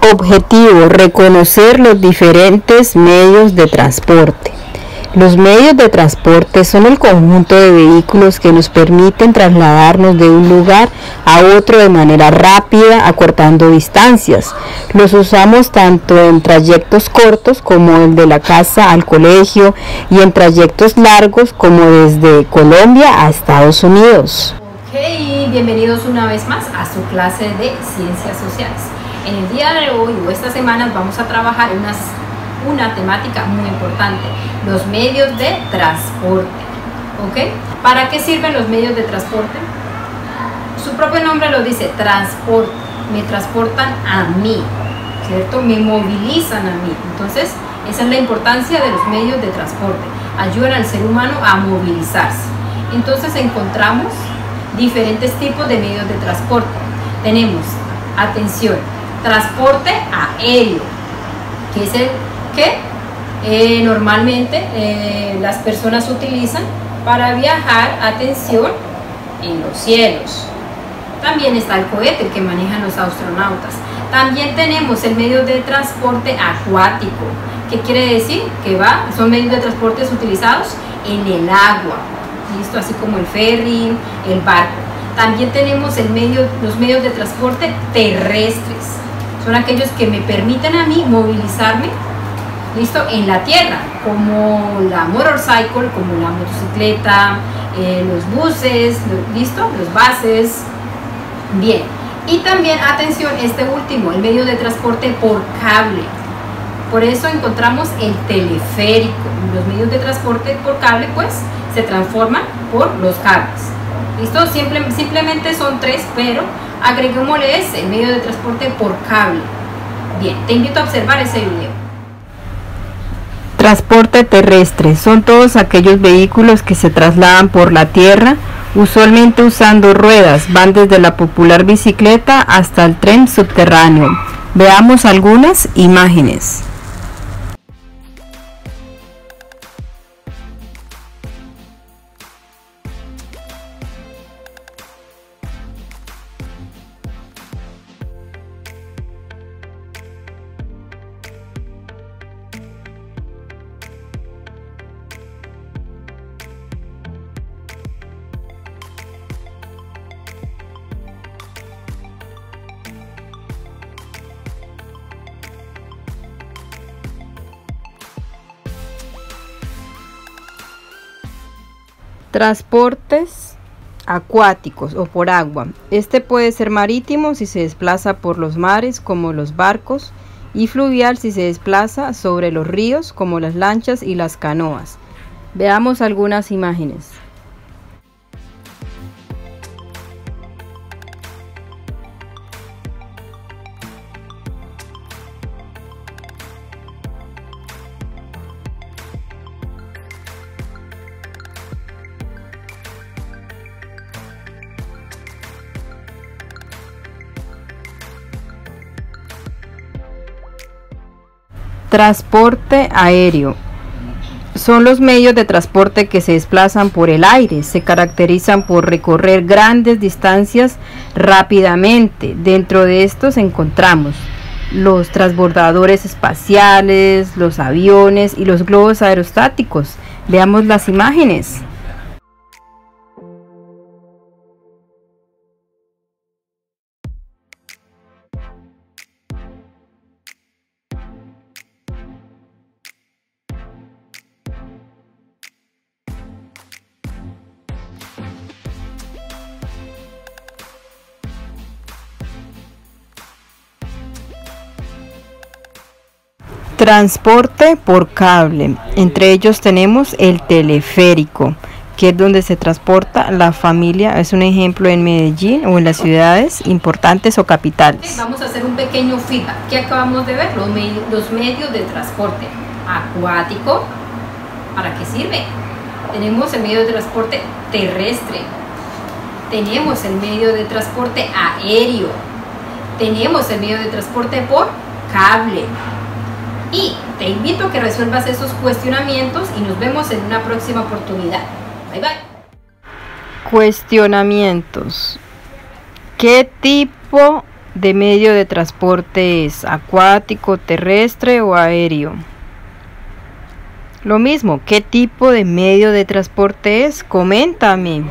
Objetivo, reconocer los diferentes medios de transporte. Los medios de transporte son el conjunto de vehículos que nos permiten trasladarnos de un lugar a otro de manera rápida, acortando distancias. Los usamos tanto en trayectos cortos como el de la casa al colegio y en trayectos largos como desde Colombia a Estados Unidos. Ok, bienvenidos una vez más a su clase de Ciencias Sociales. En el día de hoy o estas semanas vamos a trabajar unas, una temática muy importante, los medios de transporte. ¿Ok? ¿Para qué sirven los medios de transporte? Su propio nombre lo dice, transporte. Me transportan a mí, ¿cierto? Me movilizan a mí. Entonces, esa es la importancia de los medios de transporte. Ayudan al ser humano a movilizarse. Entonces encontramos diferentes tipos de medios de transporte. Tenemos, atención, transporte aéreo, que es el que eh, normalmente eh, las personas utilizan para viajar, atención, en los cielos. También está el cohete que manejan los astronautas. También tenemos el medio de transporte acuático. ¿Qué quiere decir? Que va, son medios de transporte utilizados en el agua. ¿Listo? Así como el ferry, el barco. También tenemos el medio, los medios de transporte terrestres. Son aquellos que me permiten a mí movilizarme listo en la tierra como la motorcycle como la motocicleta eh, los buses listo los bases. Bien y también atención este último el medio de transporte por cable. Por eso encontramos el teleférico. Los medios de transporte por cable pues se transforman por los cables. Listo simplemente son tres pero agreguémosle ese medio de transporte por cable bien te invito a observar ese video Transporte terrestre son todos aquellos vehículos que se trasladan por la tierra, usualmente usando ruedas, van desde la popular bicicleta hasta el tren subterráneo. Veamos algunas imágenes. Transportes acuáticos o por agua. Este puede ser marítimo si se desplaza por los mares como los barcos y fluvial si se desplaza sobre los ríos como las lanchas y las canoas. Veamos algunas imágenes. Transporte aéreo. Son los medios de transporte que se desplazan por el aire. Se caracterizan por recorrer grandes distancias rápidamente. Dentro de estos encontramos los transbordadores espaciales, los aviones y los globos aerostáticos. Veamos las imágenes. Transporte por cable. Entre ellos tenemos el teleférico, que es donde se transporta la familia. Es un ejemplo en Medellín o en las ciudades importantes o capitales. Vamos a hacer un pequeño feedback. ¿Qué acabamos de ver? Los, los medios de transporte acuático. ¿Para qué sirve? Tenemos el medio de transporte terrestre. Tenemos el medio de transporte aéreo. Tenemos el medio de transporte por cable y te invito a que resuelvas esos cuestionamientos y nos vemos en una próxima oportunidad. Bye bye. Cuestionamientos. ¿Qué tipo de medio de transporte es? ¿Acuático, terrestre o aéreo? Lo mismo, ¿qué tipo de medio de transporte es? Coméntame.